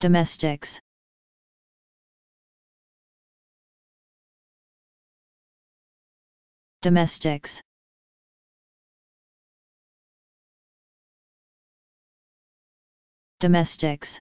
domestics. Domestics. Domestics.